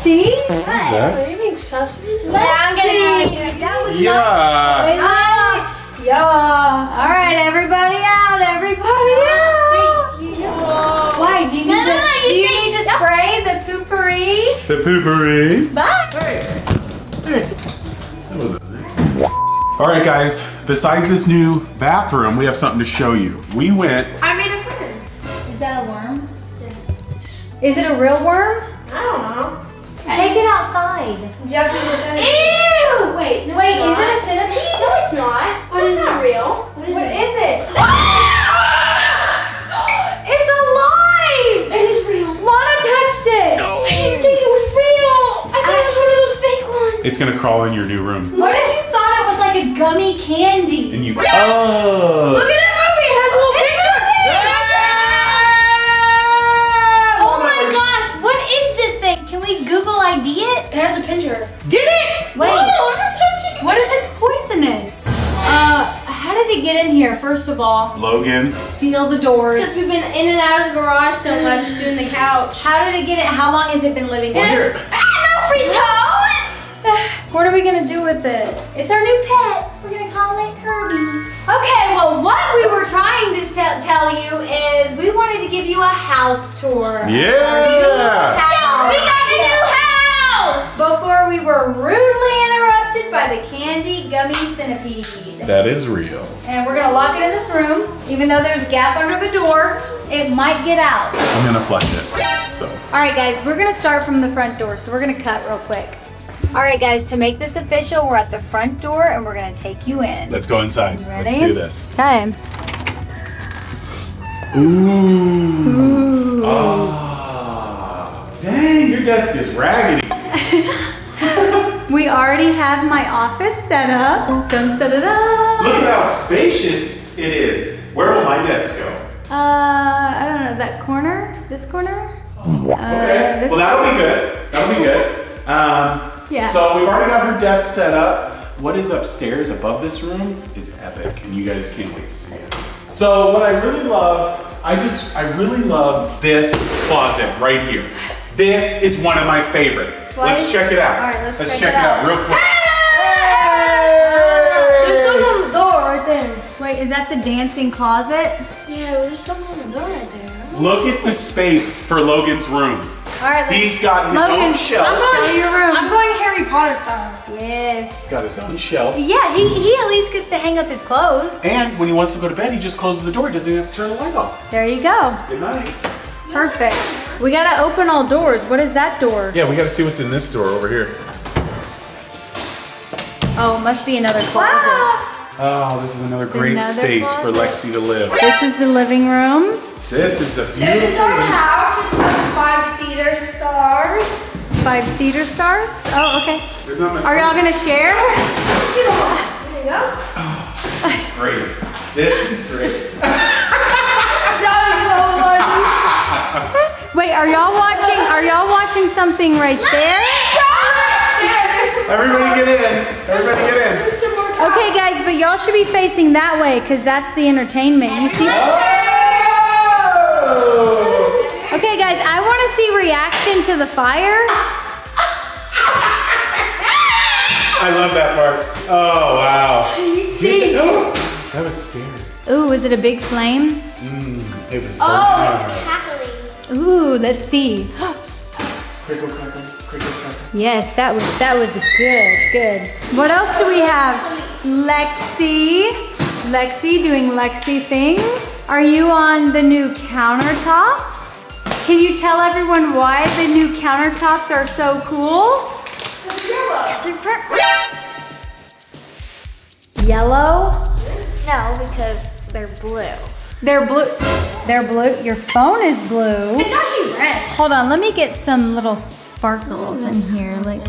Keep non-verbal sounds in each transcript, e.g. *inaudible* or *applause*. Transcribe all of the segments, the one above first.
Lexi. What is that? Are you being sus? Lexi. That was Yeah. not. Yeah. All right, everybody out. Everybody out. Why? Do you need No, no, to? no, you do you need to no. spray the poopery? The poopery. Bye. Hey. Hey. That was it. All right, guys. Besides this new bathroom, we have something to show you. We went. I made a friend. Is that a worm? Yes. Is it a real worm? I don't know. Take it outside. Jeffrey just said Ew! Wait, no, Wait, it's is it a centipede? No, it's not. What it's is not real. What is What it? is it? *laughs* it's alive! It is real. Launa touched it. I didn't think it was real. I thought it was one of those fake ones. It's gonna crawl in your new room. What if you thought it was like a gummy candy? And you. Oh. Look at. It it? has a picture. Get it! Wait, Oh, I'm not touching it. what if it's poisonous? Uh, how did it get in here? First of all, Logan. seal the doors. Because we've been in and out of the garage so much doing the couch. How did it get it? How long has it been living Well, there? here. Ah, no free toes! *sighs* What are we gonna do with it? It's our new pet. We're gonna call it Kirby. Okay, well, what we were trying to tell tell you is we wanted to give you a house tour. Yeah. Centipede. That is real. And we're gonna lock it in this room. Even though there's a gap under the door, it might get out. I'm gonna flush it. So. All right, guys, we're gonna start from the front door. So we're gonna cut real quick. All right, guys, to make this official, we're at the front door and we're gonna take you in. Let's go inside. Ready? Let's do this. Okay. Ooh. Ah. Dang, your desk is raggedy. *laughs* We already have my office set up. Dun, da, da, da. Look at how spacious it is. Where will my desk go? Uh, I don't know, that corner? This corner? Okay. Uh, this well, that'll be good. That'll be good. Um, Yeah. So we've already got her desk set up. What is upstairs above this room is epic, and you guys can't wait to see it. So what I really love, I just, I really love this closet right here. This is one of my favorites. Why Let's check it out. All right, let's check, check it it out. out. real quick. There's someone on the door right there. Wait, is that the dancing closet? Yeah, there's someone on the door right there. Look at the space for Logan's room. All right, let's He's got his Logan, own shelf. I'm going to your room. I'm going Harry Potter style. yes. He's got his own shelf. Yeah, he, he at least gets to hang up his clothes. And when he wants to go to bed, he just closes the door. He doesn't even have to turn the light off. There you go. Good night. Perfect. We gotta open all doors. What is that door? Yeah, we got to see what's in this door over here. Oh, it must be another closet. Ah! Oh, this is another great another space for. Lexi to live. This is the living room. This is the This is our beautiful. house. It's like five seater stars. Five cedar stars. Oh, okay. There's not much. Are y'all gonna share? There you go. Oh, this is great. This is great. *laughs* *laughs* Wait, are y'all watching? Are y'all watching something right there? Everybody get in. Everybody get in. There's some more couch. Okay, guys, but y'all should be facing that way because that's the entertainment. You see? Okay, guys, I want to see reaction to the fire. I love that part. Oh wow. You see? *gasps* That was scary. Ooh, is it a big flame? Mm, it was. Oh, it's burnt. Cackling. Ooh, let's see. Crickle, crackle, crickle, crackle. Yes, that was that was good, good. What else do we have? Lexi. Lexi doing Lexi things. Are you on the new countertops? Can you tell everyone why the new countertops are so cool? Yellow? No, because they're blue. They're blue. They're blue. Your phone is blue. It's actually red. Hold on, let me get some little sparkles in here. Like,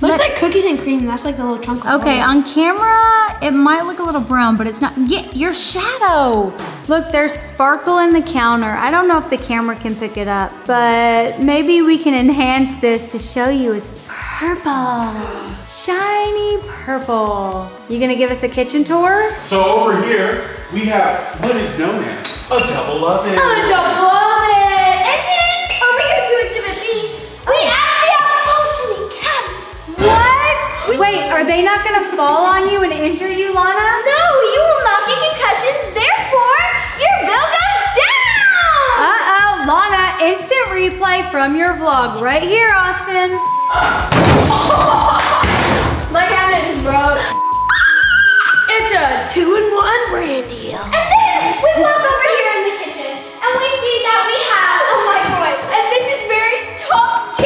Looks like cookies and cream. That's like the little chunk okay, on camera it might look a little brown, but it's not. Get your shadow. Look, there's sparkle in the counter. I don't know if the camera can pick it up, but maybe we can enhance this to show you it's purple, shiny purple. You gonna give us a kitchen tour? So over here we have what is known as a double oven. A double oven. And then over here to exhibit B, we actually have a phone Are they not gonna fall on you and injure you, Launa? No, you will not get concussions. Therefore, your bill goes down. Uh-oh, Launa, instant replay from your vlog right here, Austin. *laughs* My cabinet just broke. It's a two-in-one brand deal. And then we walk over here in the kitchen and we see that we have a microwave. And this is very top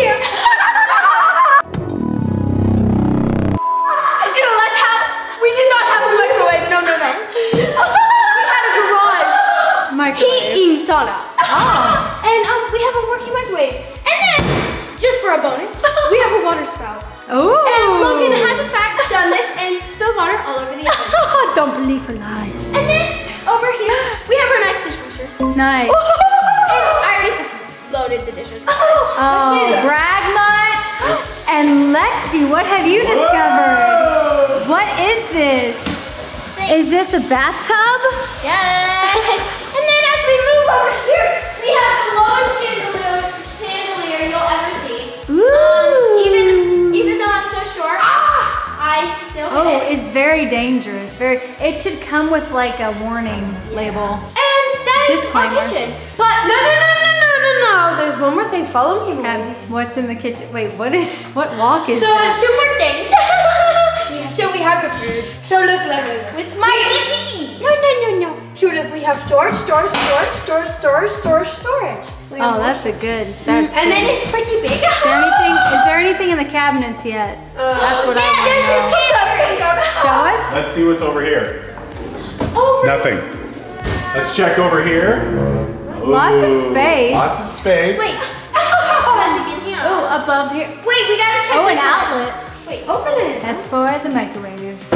this a bathtub? Yes. *laughs* And then as we move over here, we have the lowest chandelier, chandelier you'll ever see. Um, even even though I'm so short, I still Oh, it. it's very dangerous. Very. It should come with like a warning label. And that is Disclaimer. our kitchen. But No, no, no, no, no, no, no. There's one more thing. Follow me. Um, what's in the kitchen? Wait, what is? What walk is so this? there's two more things. *laughs* So we have the food. So look, look, look. With my zippy. No, no, no, no. So look, we have storage, storage, storage, storage, storage, storage, storage. We oh, have Oh, that's a good. Mm, that's. And then it's pretty big. Is there anything? Is there anything in the cabinets yet? Uh, that's what yeah, I want to know. pantry. Show us. Let's see what's over here. Over Nothing. Let's check over here. Lots of space. Lots of space. Wait. Let me get here. Oh, above here. Wait, we gotta check Oh, an this out. Outlet. Wait, Open it. That's for the microwave.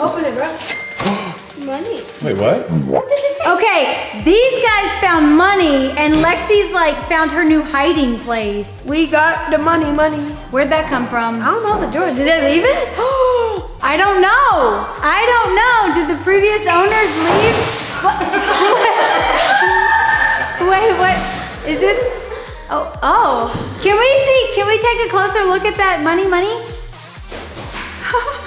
Open it, bro. *gasps* money. Wait, what? What does it say? Okay, these guys found money, and Lexi's like found her new hiding place. We got the money, money. Where'd that come from? I don't know the door. Did they leave it? *gasps* I don't know. I don't know. Did the previous owners leave? What? *laughs* Wait, what? Is this? Oh, oh. Can we see? Can we take a closer look at that money, money?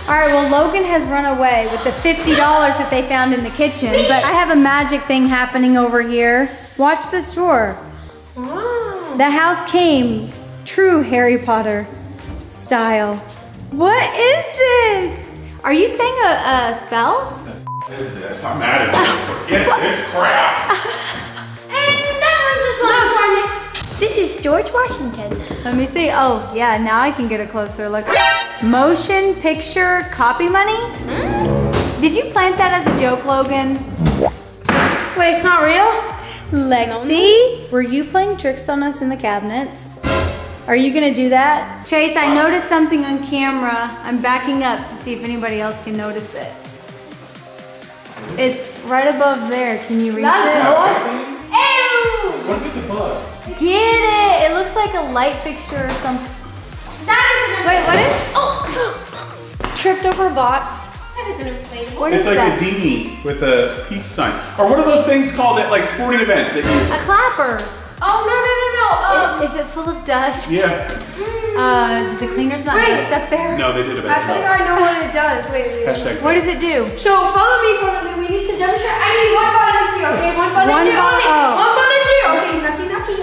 All right, well, Logan has run away with the $50 that they found in the kitchen, but I have a magic thing happening over here. Watch this drawer. Wow. Oh. The house came true Harry Potter style. What is this? Are you saying a, a spell? This is this. I'm mad at you. Forget this crap. *laughs* is George Washington. Let me see. Oh, yeah, now I can get a closer look. Motion picture copy money? Hmm? Did you plant that as a joke, Logan? Wait, it's not real? Lexi, were you playing tricks on us in the cabinets? Are you gonna do that? Chase, I noticed something on camera. I'm backing up to see if anybody else can notice it. It's right above there. Can you reach it? Ew! What if it's a bug? Get it! It looks like a light fixture or something. That is an Wait, what is? Oh! *gasps* Tripped over box. That is an inflatable. What It's is like that? a dinghy with a peace sign. Or what are those things called at like sporting events that you? A clapper. Oh, no, no, no, no. Um, Is it full of dust? Yeah. Uh, did the cleaners not Wait. dust up there? No, they did a I better think job. I know what it does. Wait, wait. wait. Hashtag. What does it do? So follow me, follow me. We need to demonstrate. I need one volunteer, okay? One volunteer One vol- only. oh. One volunteer. Okay, nothing, nothing.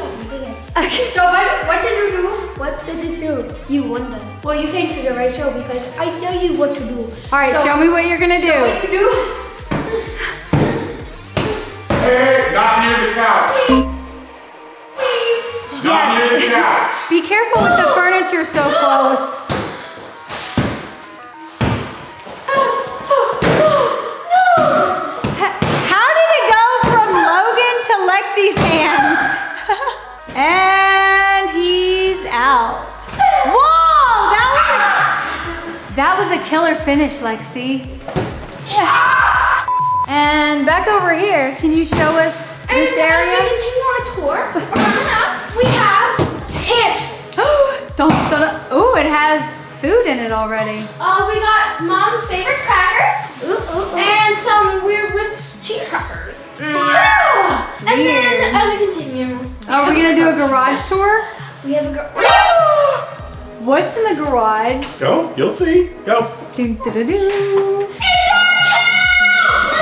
Okay. Okay. So what, what did you do? What did it do? You wonder. Well, you came to the right show because I tell you what to do. All right, So- show me what you're gonna do. What you do? Hey, not near the couch. Not near the couch. Be careful with the furniture so close. That was a killer finish, Lexi. Ah! And back over here, can you show us and this as area? we continue our tour around the house, we have pantry. *gasps* Dun. Ooh, it has food in it already. Uh, we got mom's favorite crackers. Ooh, ooh, ooh. And some weird Ritz cheese crackers. Mm. Ah! And then as we continue, Oh, we're gonna do a garage tour? we have a girl. *gasps* what's in the garage? Go, you'll see. Go. Doo, doo, doo, doo. It's our house!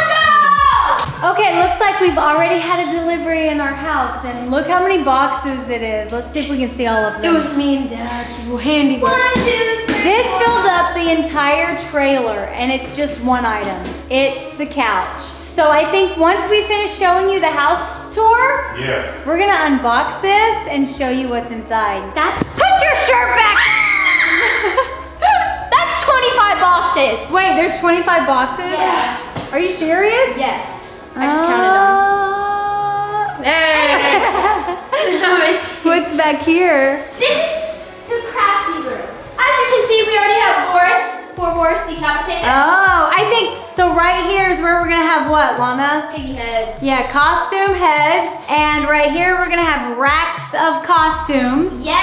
Let's Okay, it looks like we've already had a delivery in our house, and look how many boxes it is. Let's see if we can see all of them. It was me and Dad's handy. One, two, three. This filled up the entire trailer, and it's just one item. It's the couch. So I think once we finish showing you the house tour, Yes. we're gonna unbox this and show you what's inside. That's Put your shirt back on! *laughs* that's 25 boxes. Wait, there's 25 boxes? Yeah. Are you serious? Yes. I just counted Uh, them. *laughs* What's back here? this is the crafty room. As you can see, we already have Boris, poor Boris decapitated. Oh, I think, so right here is where we're gonna have what, Launa? Piggy heads. Yeah, costume heads, and right here we're gonna have racks of costumes. Yeah,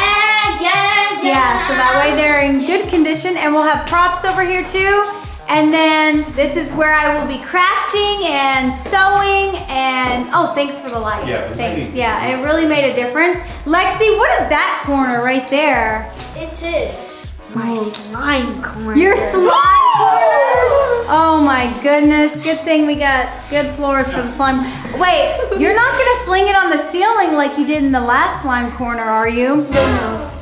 yeah, yeah. Yeah, so that way they're in good condition, and we'll have props over here too. And then this is where I will be crafting and sewing and oh, thanks for the light. Yeah, thanks. lighting. Yeah, it really made a difference. Lexi, what is that corner right there? It is my oh, slime corner. Your slime corner. Oh my goodness! Good thing we got good floors for the slime. Wait, you're not gonna sling it on the ceiling like you did in the last slime corner, are you? No,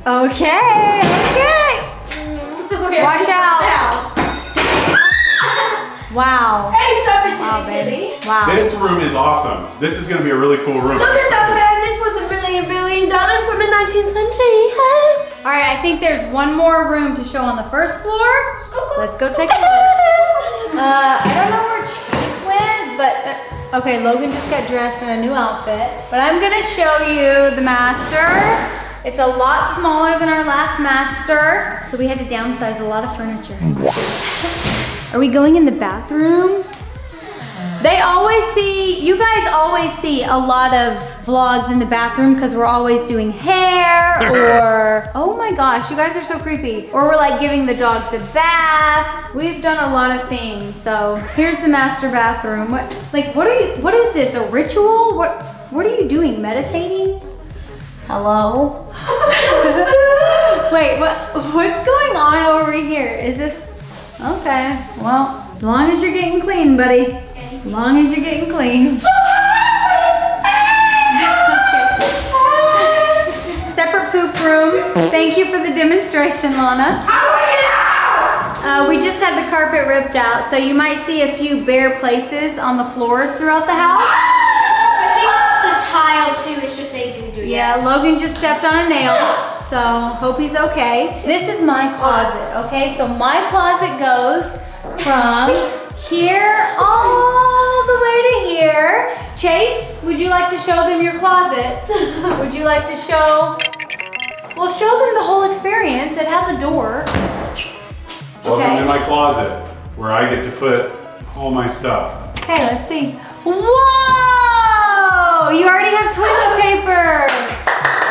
Okay. Okay. *laughs* Watch out. Wow. Hey, stop it, Wow, baby. Wow. This room is awesome. This is gonna be a really cool room. Look at that man. This was a million billion dollars from the 19th century. All right, I think there's one more room to show on the first floor. Go, go. Let's go take a look. *laughs* Uh, I don't know where Chase went, but uh, okay, Logan just got dressed in a new outfit. But I'm gonna show you the master. It's a lot smaller than our last master, so we had to downsize a lot of furniture. *laughs* Are we going in the bathroom? They always see, you guys always see a lot of vlogs in the bathroom because we're always doing hair *laughs* or, oh my gosh, you guys are so creepy. Or we're like giving the dogs a bath. We've done a lot of things. So here's the master bathroom. What, like, what are you, what is this, a ritual? What, what are you doing, meditating? Hello? *laughs* Wait, what, what's going on over here? Is this, okay, well, as long as you're getting clean, buddy. As long as you're getting clean. *laughs* Separate poop room. Thank you for the demonstration, Launa. Uh, we just had the carpet ripped out, so you might see a few bare places on the floors throughout the house. *laughs* I think the tile too is just they didn't do it Yeah, Logan just stepped on a nail, so hope he's okay. This is my closet, okay? So my closet goes from here all the way to here. Chase, would you like to show them your closet? Would you like to show, well, show them the whole experience. It has a door. Welcome Okay. to my closet, where I get to put all my stuff. Okay, let's see. Whoa! Oh, you already have toilet paper.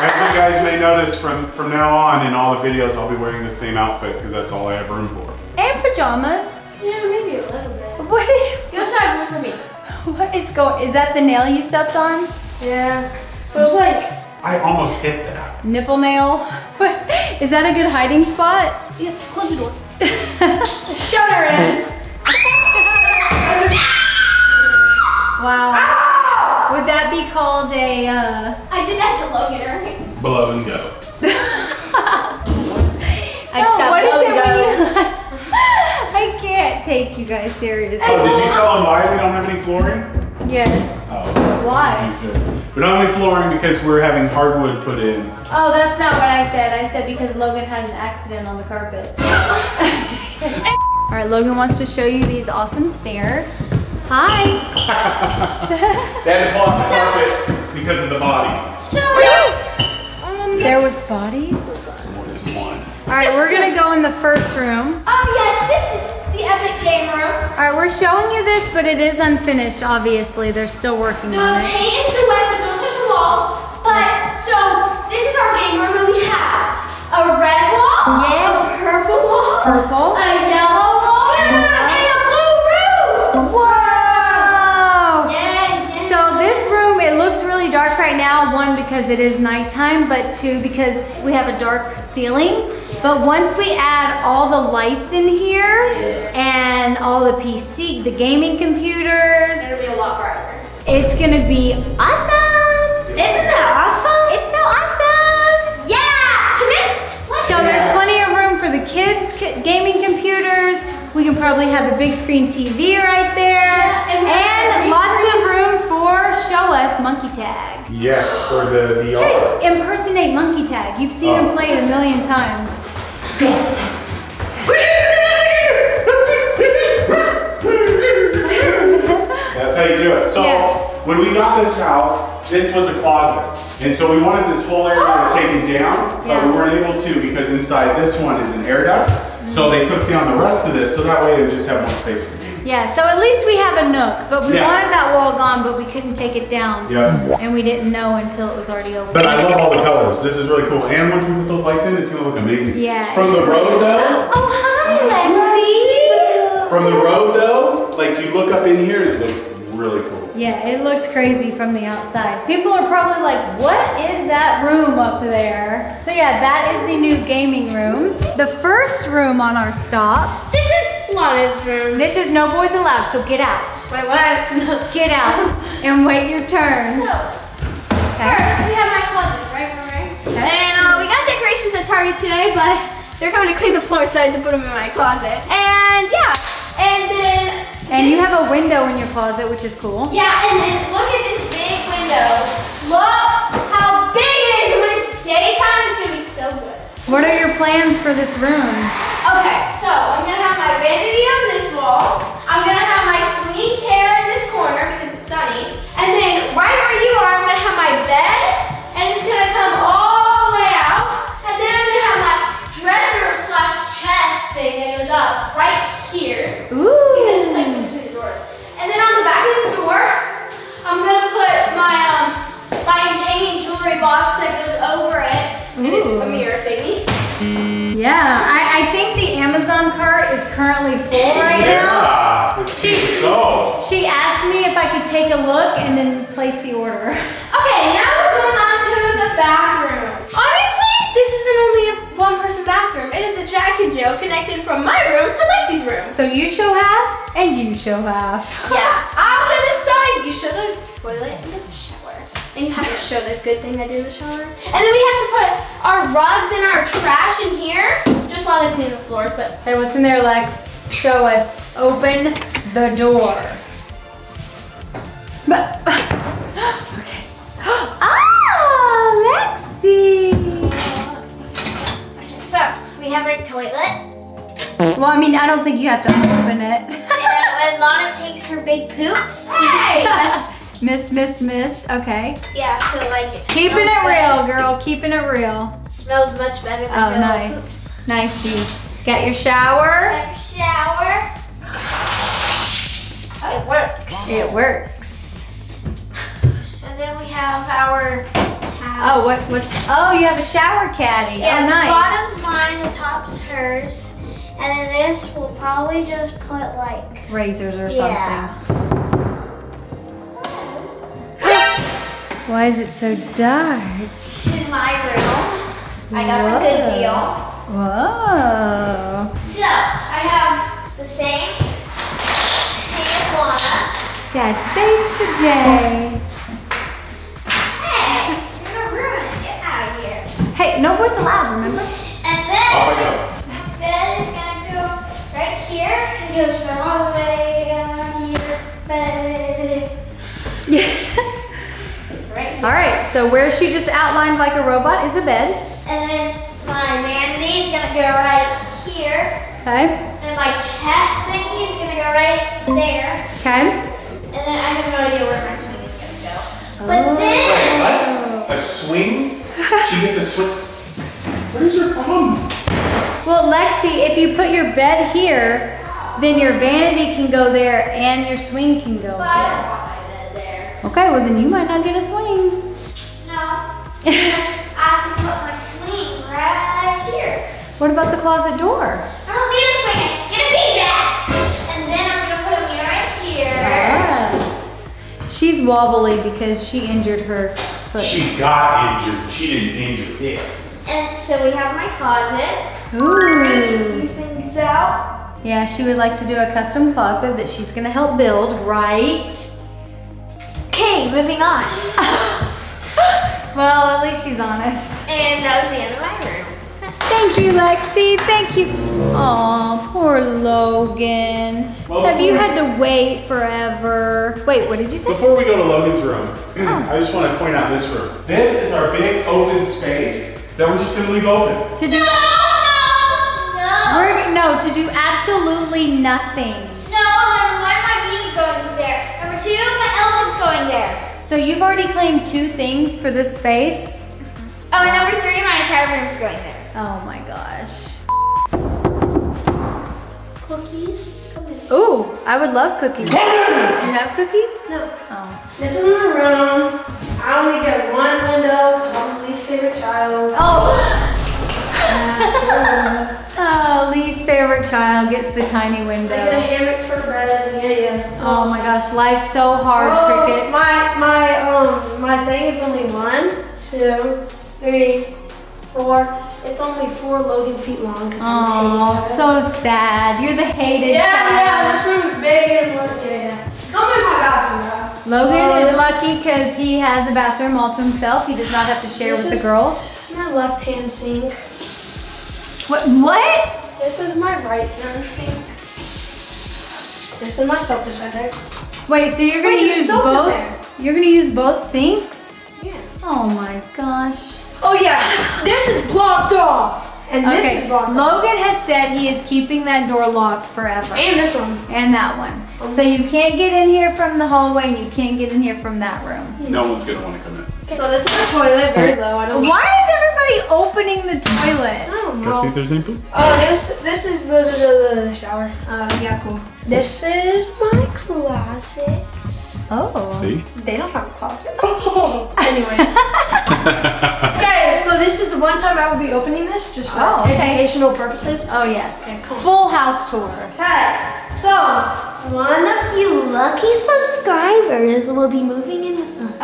As you guys may notice, from from now on in all the videos, I'll be wearing the same outfit because that's all I have room for. And pajamas. Yeah, maybe a little bit. What is, You also have room for me. *laughs* What is going? Is that the nail you stepped on? Yeah. So it's like, I almost hit that. Nipple nail? *laughs* is that a good hiding spot? Yeah, close the door. shut her in. Wow. Ah! Would that be called a? Uh... I did that to Logan, right? Blow and go. *laughs* I just got what is Logan it when going. you? *laughs* I can't take you guys seriously. Oh, did you tell him why we don't have any flooring? Yes. Oh. Why? We don't have any flooring because we're having hardwood put in. Oh, that's not what I said. I said because Logan had an accident on the carpet. *laughs* All right, Logan wants to show you these awesome stairs. Hi. *laughs* They had to pull out the carpets because of the bodies. So, um, There was bodies. It's more than one. All right, we're gonna go in the first room. Oh yes, this is the epic game room. All right, we're showing you this, but it is unfinished. Obviously, they're still working The on it. The paint is still wet, so don't touch the walls. But so this is our game room, and we have a red wall, Yeah. a purple wall, Purple. a really really dark right now. One, because it is nighttime, but two, because we have a dark ceiling. But once we add all the lights in here and all the PC, the gaming computers, It'll be a lot brighter. it's gonna be awesome. Isn't that awesome? It's so awesome. Yeah! Twist! So there's plenty of room for the kids' gaming computers. We can probably have a big screen TV right there. Yeah, and and lots of room for show us monkey tag. Yes, for the VR. Chase, impersonate monkey tag. You've seen him Oh. play it a million times. That's how you do it. So Yeah. when we got this house, this was a closet. And so we wanted this whole area *gasps* taken down, but we weren't able to because inside this one is an air duct. So they took down the rest of this so that way it would just have more space for. Yeah, so at least we have a nook, but we Yeah. wanted that wall gone, but we couldn't take it down. Yeah. And we didn't know until it was already open. But I love all the colors. This is really cool. And once we put those lights in, it's gonna look amazing. Yeah. From the road though, Oh, hi, Lexi. from the road though, like you look up in here, it looks really cool. Yeah, it looks crazy from the outside. People are probably like, what is that room up there? So yeah, that is the new gaming room. The first room on our stop. This is Launa's room. This is no boys allowed, so get out. Wait, what? *laughs* Get out and wait your turn. So, first we have my closet, right, right, right? And uh, we got decorations at Target today, but they're coming to clean the floor, so I had to put them in my closet. And yeah, and then. And you have a window in your closet, which is cool. Yeah, and then look at this big window. Look how big it is, and when it's daytime, it's gonna be so good. What are your plans for this room? Okay, so I'm gonna vanity on this wall. I'm gonna have my swinging chair in this corner because it's sunny. And then right where you are, I'm gonna have my bed, take a look and then place the order. *laughs* Okay, now we're going on to the bathroom. Obviously, this isn't only a one-person bathroom. It is a Jack and Jill connected from my room to Lexi's room. So you show half and you show half. *laughs* Yeah, I'll show this side. You show the toilet and the shower. And you have to show the good thing I do in the shower. And then we have to put our rugs and our trash in here just while they clean the floor. But Hey, what's in there, Lex? Show us. Open the door. But, *laughs* okay. *gasps* Ah, Lexi. Okay, so we have our toilet. Well, I mean, I don't think you have to open it. *laughs* And when Launa takes her big poops, hey, *laughs* that's missed, missed, missed. Okay. yeah. So like it Keeping it better. real, girl. Keeping it real. Smells much better than Oh, nice. poops. Nice, Got your shower. Like shower. It works. It works. And then we have our Oh, what? What's? Oh, you have a shower caddy. Oh, yeah, oh, the nice. bottom's mine, the top's hers. And then this will probably just put like Razors or Yeah. something. *gasps* Why is it so dark? this is my room. I got a good deal. Whoa. So I have the same. Dad saves the day. *laughs* here. No boys allowed, remember? And then Off I go. my bed is gonna go right here and goes from all the way down here. Bed. Yeah. *laughs* Right here. All right, so where she just outlined like a robot is a bed. And then my vanity is gonna go right here. Okay. And my chest thingy is gonna go right there. Okay. And then I have no idea where my swing is gonna go. Oh. But then, Wait, what? A swing? She gets a swing. What is your problem? Well, Lexi, if you put your bed here, then your vanity can go there and your swing can go but I don't there. want my bed there. Okay, well then you might not get a swing. No. I can put my swing right here. What about the closet door? I don't need a swing. Get a beanbag. And then I'm gonna put a mirror right here. Ah. She's wobbly because she injured her foot. She got injured. She didn't injure it. And so we have my closet. Ooh. These things out. Yeah, she would like to do a custom closet that she's gonna help build, right? Okay, moving on. *laughs* Well, at least she's honest. And that was the end of my room. Thank you, Lexi. Thank you. Aw, poor Logan. Well, Have you had to wait forever? Wait, what did you say? Before we go to Logan's room, *clears throat* I just want to point out this room. This is our big open space that we're just going to leave open. To do No! we're, no, to do absolutely nothing. No, number one, my bean's going there. Number two, my elephant's going there. So you've already claimed two things for this space? Oh, and number three, my entire room's going there. Oh my gosh. Cookies. Come in. Ooh, I would love cookies. Do you have cookies? No. Oh. This is my room. I only get one window favorite child. Oh. oh, least favorite child gets the tiny I get a window. hammock for bed. Yeah, yeah. Oh my gosh, life's so hard, Oh, Cricket. My my um my thing is only one, two, three, four. It's only four Logan feet long. 'cause I'm the Oh, so sad. You're the hated Yeah, yeah. child. This room is big and one. Yeah, yeah. Come in my bathroom. Logan Oh, is lucky because he has a bathroom all to himself. He does not have to share This with the girls. This is my left hand sink. What? What? This is my right hand sink. This is my soap dispenser. Wait, so you're gonna Wait, use both? there. You're gonna use both sinks? Yeah. Oh my gosh. Oh yeah, this is blocked off. And this Okay, is blocked off. Logan has said he is keeping that door locked forever. And this one. And that one. Oh. So you can't get in here from the hallway and you can't get in here from that room. No one's going to want to come in. So this is the toilet, very low. I don't. Why is opening the toilet? I don't Go see if there's any poop. Oh, this this is the the, the, the shower. Uh, yeah, cool. This is my closet. Oh. See? They don't have a closet. Oh. *laughs* *laughs* Anyways. *laughs* okay, so this is the one time I will be opening this, just for Oh, okay. educational purposes. Oh yes. Okay, cool. Full house tour. Okay, so one of you lucky subscribers will be moving in with us. With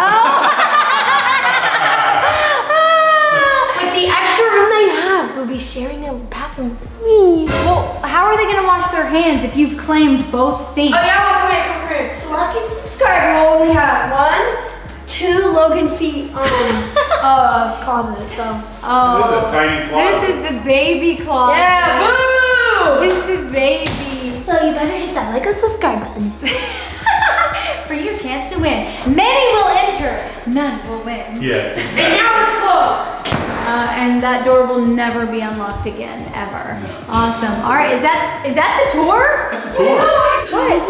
be sharing a bathroom with me. Well, how are they gonna wash their hands if you've claimed both sinks? Oh yeah, well, come here, come here. Lucky subscriber will only have one, two Logan feet um *laughs* uh closet. So Oh. This is a tiny closet. This is the baby closet. yeah, boo! This is the baby. So you better hit that like and subscribe button. *laughs* For your chance to win. Many will enter, none will win. Yes, And now it's closed. Uh, and that door will never be unlocked again, ever. Awesome. All right, is that is that the tour? It's a tour. What?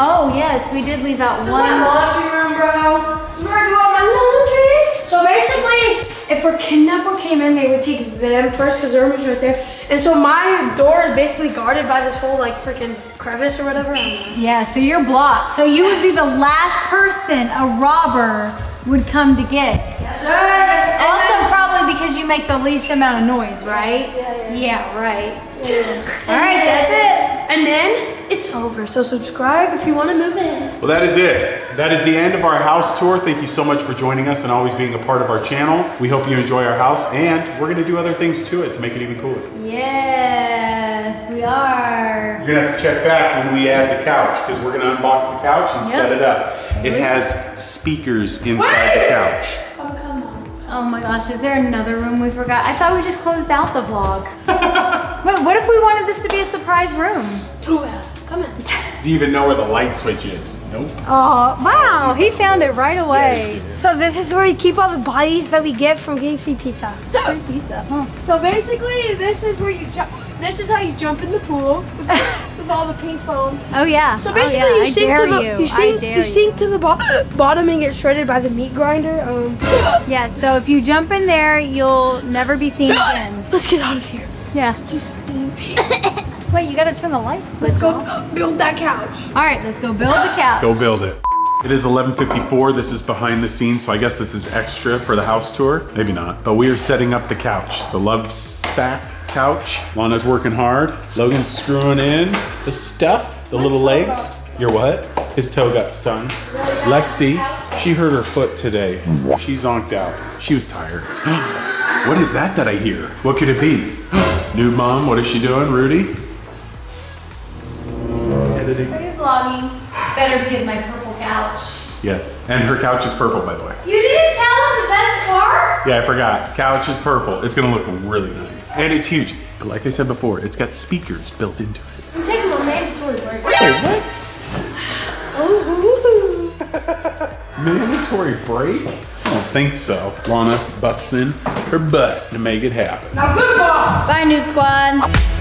Oh yes, we did leave out This is my one. laundry room, bro. This is where I do all my laundry. So basically, if a kidnapper came in, they would take them first because their room is right there. And so my door is basically guarded by this whole like freaking crevice or whatever. I don't know. Yeah, so you're blocked. So you would be the last person a robber would come to get. Yes, sir. Yes, sir. And Also, then- probably because you make the least amount of noise, right? Yeah, yeah, Yeah, right. Yeah. *laughs* All right, that's it. And then it's over. So subscribe if you want to move in. Well, that is it. That is the end of our house tour. Thank you so much for joining us and always being a part of our channel. We hope you enjoy our house, and we're going to do other things to it to make it even cooler. Yes, we are. You're gonna have to check back when we add the couch because we're gonna unbox the couch and set it up. It has speakers inside the couch. Come, come on. Oh my gosh, is there another room we forgot? I thought we just closed out the vlog. *laughs* Wait, what if we wanted this to be a surprise room? Who? Come on. *laughs* Do you even know where the light switch is? Nope. Oh, wow, he found it right away. So this is where we keep all the bodies that we get from getting free pizza. *gasps* Free pizza, huh? So basically, this is where you jump. This is how you jump in the pool *laughs* with, with all the pink foam. Oh yeah. So Oh, basically, yeah. you sink to the you. you sink I dare you sink to the bo- bottom and get shredded by the meat grinder. Um, *gasps* Yeah, so if you jump in there, you'll never be seen *gasps* again. let's get out of here. Yeah. It's too steamy. *coughs* Wait, you gotta turn the lights. Let's go *gasps* build that couch. All right, let's go build the couch. Let's go build it. It is 11:54. This is behind the scenes, so I guess this is extra for the house tour. Maybe not. But we are setting up the couch, the Lovesac couch. Launa's working hard. Logan's screwing in the stuff, the little legs. Your what? His toe got stung. Lexi, she hurt her foot today. She zonked out. She was tired. *gasps* what is that that I hear? What could it be? *gasps* New mom, what is she doing, Rudy? Editing. Are you vlogging? Better be at my purple couch. Yes. And her couch is purple, by the way. You didn't tell us the best part? Yeah, I forgot. Couch is purple. It's gonna look really nice. And it's huge. But like I said before, it's got speakers built into it. I'm taking a mandatory break. Wait, what? Ooh. Mandatory break? I don't think so. Launa busts in her butt to make it happen. Now goodbye. Bye, Noob Squad.